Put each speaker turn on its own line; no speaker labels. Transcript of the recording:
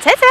찾아